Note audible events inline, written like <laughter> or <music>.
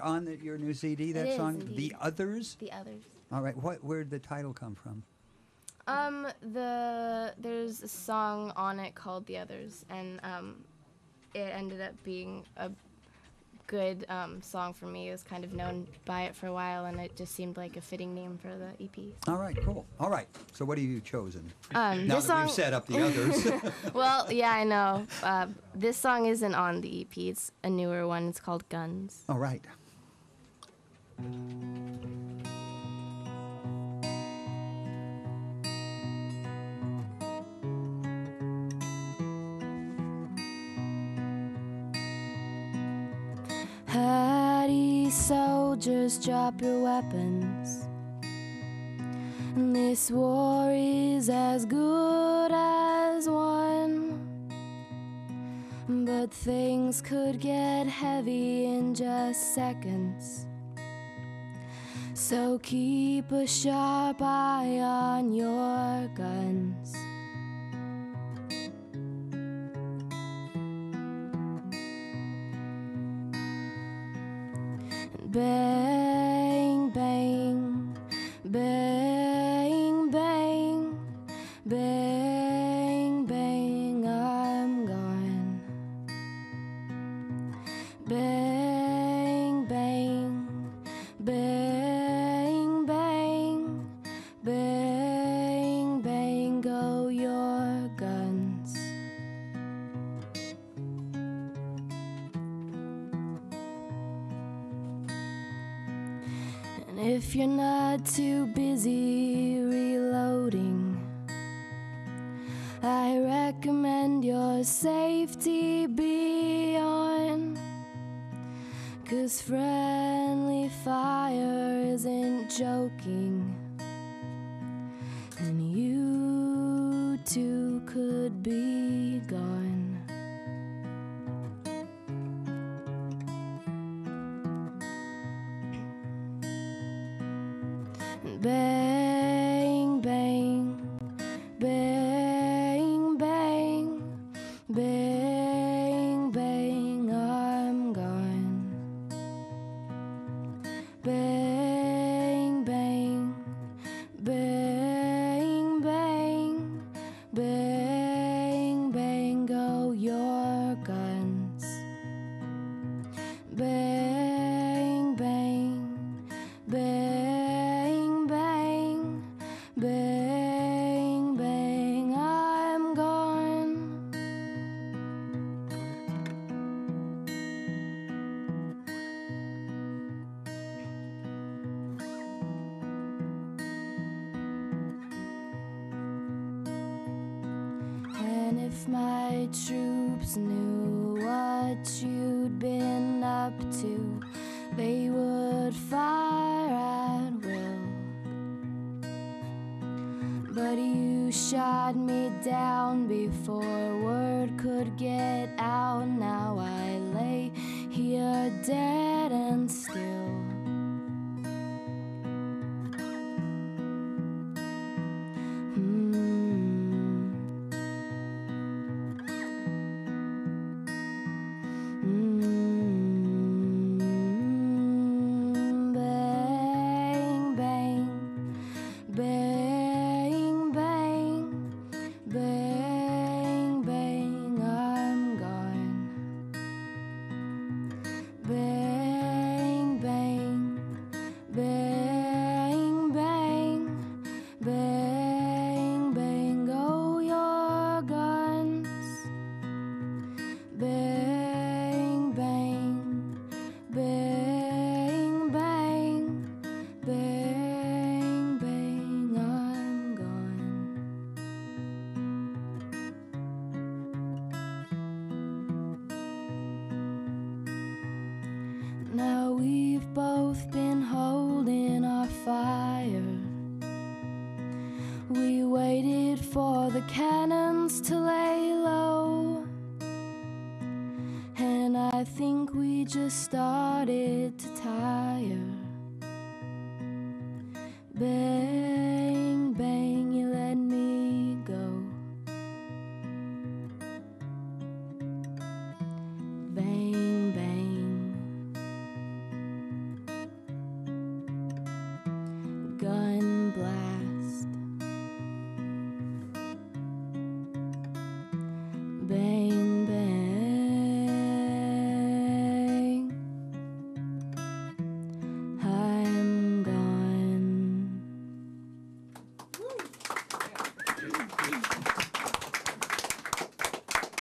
that on the, your new CD? That is, song, "The. Others." The others. All right. What? Where did the title come from? Um, the there's a song on it called "The Others," and um, it ended up being a good um, song for me. It was kind of known by it for a while, and it just seemed like a fitting name for the EP. All right. Cool. All right. So, what have you chosen? Um, now this that song, we've set up the others. <laughs> <laughs> well, yeah, I know. Uh, this song isn't on the EP. It's a newer one. It's called "Guns." All right. Hardy soldiers, drop your weapons. This war is as good as won. But things could get heavy in just seconds. So keep a sharp eye on your guns. Bang, if you're not too busy reloading, I recommend your safety be on. Cause friendly fire isn't joking. And you too could be Bang, bang, bang, bang, bang, bang, I'm gone. Bang, bang, bang, bang, bang, bang, go your guns. Bang, troops knew what you'd been up to, they would fire at will. But you shot me down before word could get out. Now I lay here dead and still. the cannons to lay low. And I think we just started to tire. Bear